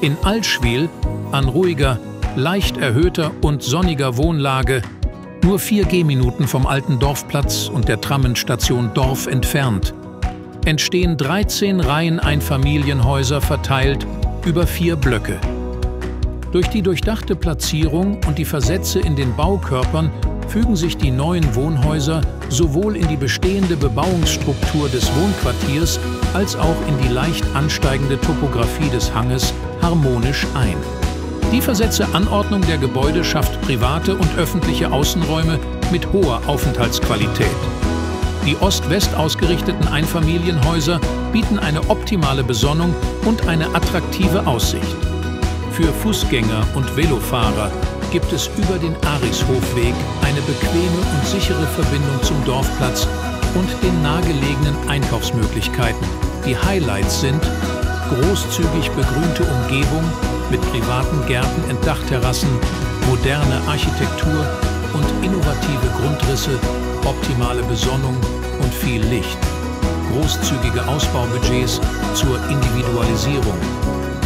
In Altschwil, an ruhiger, leicht erhöhter und sonniger Wohnlage, nur vier Gehminuten vom alten Dorfplatz und der Trammenstation Dorf entfernt, entstehen 13 Reihen Einfamilienhäuser verteilt über vier Blöcke. Durch die durchdachte Platzierung und die Versätze in den Baukörpern fügen sich die neuen Wohnhäuser sowohl in die bestehende Bebauungsstruktur des Wohnquartiers als auch in die leicht ansteigende Topographie des Hanges harmonisch ein. Die versetzte Anordnung der Gebäude schafft private und öffentliche Außenräume mit hoher Aufenthaltsqualität. Die ost-west ausgerichteten Einfamilienhäuser bieten eine optimale Besonnung und eine attraktive Aussicht. Für Fußgänger und Velofahrer gibt es über den Arishofweg eine bequeme und sichere Verbindung zum Dorfplatz und den nahegelegenen Einkaufsmöglichkeiten. Die Highlights sind großzügig begrünte Umgebung mit privaten Gärten in Dachterrassen, moderne Architektur und innovative Grundrisse, optimale Besonnung und viel Licht. Großzügige Ausbaubudgets zur Individualisierung.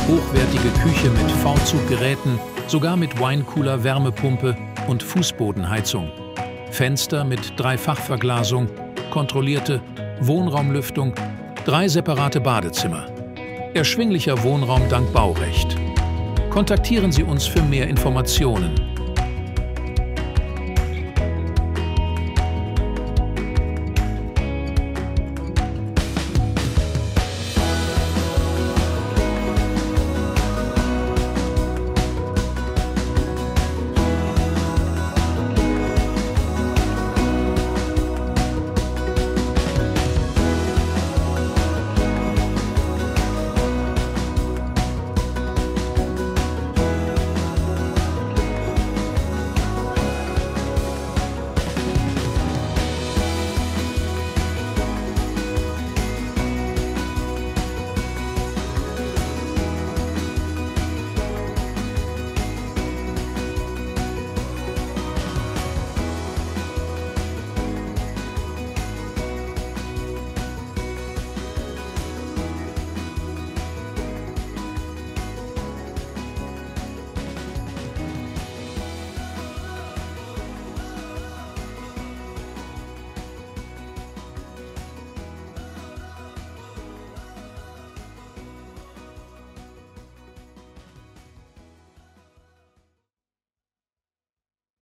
Hochwertige Küche mit V-Zuggeräten, sogar mit Winecooler, Wärmepumpe und Fußbodenheizung. Fenster mit Dreifachverglasung, kontrollierte Wohnraumlüftung, drei separate Badezimmer. Erschwinglicher Wohnraum dank Baurecht. Kontaktieren Sie uns für mehr Informationen